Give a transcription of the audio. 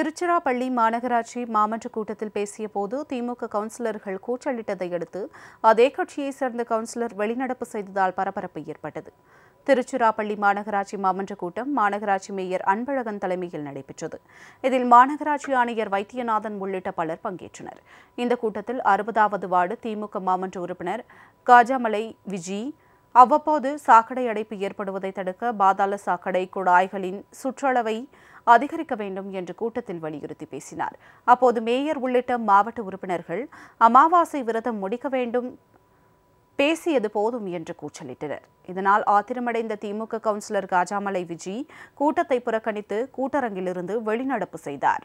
திருச்சிராப்பள்ளி மாநகராட்சி மாமன்ற கூட்டத்தில் பேசிய போது திமுக கவுன்சிலர்கள் கூச்சலிட்டதை அடுத்து அதே கட்சியைச் சேர்ந்த கவுன்சிலர் வெளிநடப்பு செய்ததால் பரபரப்பு ஏற்பட்டது. திருச்சிராப்பள்ளி மாநகராட்சி மாமன்ற கூட்டம் மாநகராட்சி மேயர் அன்பழகன் தலைமையில் நடைபெற்றது. இதில் மாநகராட்சி ஆணையர் வைத்தியநாதன் உள்ளிட்ட பலர் பங்கேற்றனர். இந்த கூட்டத்தில் அறுபதாவது வார்டு திமுக மாமன்ற உறுப்பினர் காஜாமலை விஜி அவ்வப்போது சாக்கடை அடைப்பு ஏற்படுவதை தடுக்க பாதாள சாக்கடை குழாய்களின் சுற்றளவை அதிகரிக்க வேண்டும் என்று கூட்டத்தில் வலியுறுத்தி பேசினார். அப்போது மேயர் உள்ளிட்ட மாவட்ட உறுப்பினர்கள் அமாவாசை விரதம் முடிக்க வேண்டும் பேசியது போதும் என்று கூச்சலிட்டனர். இதனால் ஆத்திரமடைந்த திமுக கவுன்சிலர் காஜாமலை விஜி கூட்டத்தை புறக்கணித்து கூட்டரங்கிலிருந்து வெளிநடப்பு செய்தார்.